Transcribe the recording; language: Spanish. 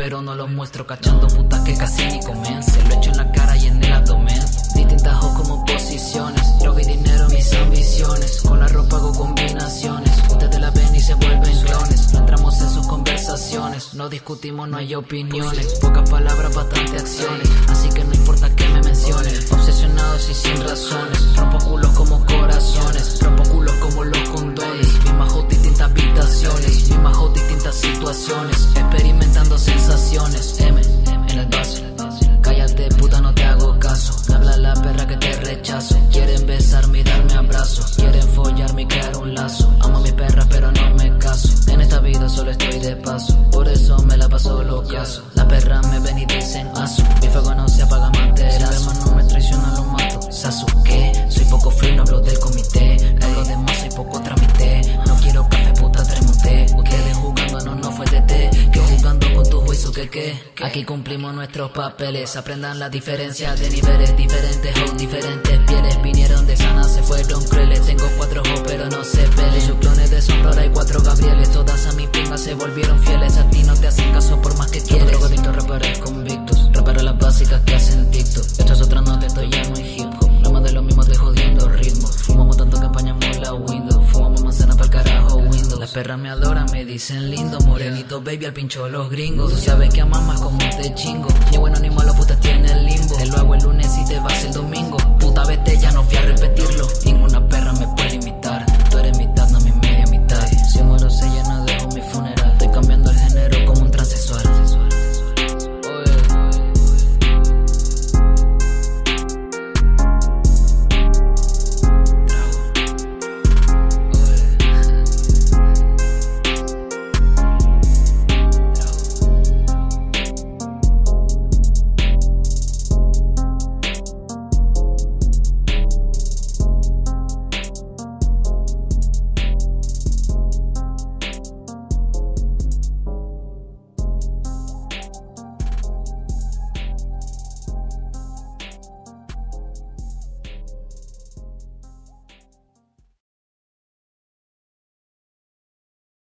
pero no los muestro. Cachando putas que casi ni comience. Lo echo en la cara y en el abdomen. Distintas o como posiciones. Droga y dinero, mis ambiciones. Con la ropa hago combinaciones. Ustedes la ven y se vuelven clones. No entramos en sus conversaciones. No discutimos, no hay opiniones. Pocas palabras, bastante acciones. Así que no importa que me menciones. Obsesionados y sin razones. Rompo culos como corazones. Rompo culos como los condones. Mismas hot, distintas habitaciones. Mismas hot, distintas situaciones. M en el vaso. Cállate, puta, no te hago caso. Habla la perra que te rechazo. Quieren besar, mirarme abrazo. Quieren follarme y crear un lazo. Amo a mi perra, pero no me caso. En esta vida solo estoy de paso. Por eso me la paso lo caso. Las perras me ven y dicen asu. Mi fuego no se apaga materazo. Si no me traiciona, lo mato. Sasuke, soy poco frío, no hablo del comité. No hablo de más, soy poco tramité. No quiero café, puta, traemos té. Ustedes jugando, no, no fue de té. Que jugando juicio, que qué. Aquí cumplimos nuestros papeles. Aprendan la diferencia de niveles diferentes o diferentes pieles. Vinieron de sana, se fueron crueles. Tengo cuatro ojos, pero no se pele. Sus clones de sombra hay cuatro Gabrieles. Todas a mi pinga se volvieron fieles. A ti no te hacen caso por más que quieres. Me adoran, me dicen lindo. Morenito baby al pincho los gringos. Tú sabes que amas más como te chingo. Ni bueno ni malo, putas tiene el limbo. Te lo hago el lunes y te vas el domingo. Puta vete, ya no fui a repetirlo.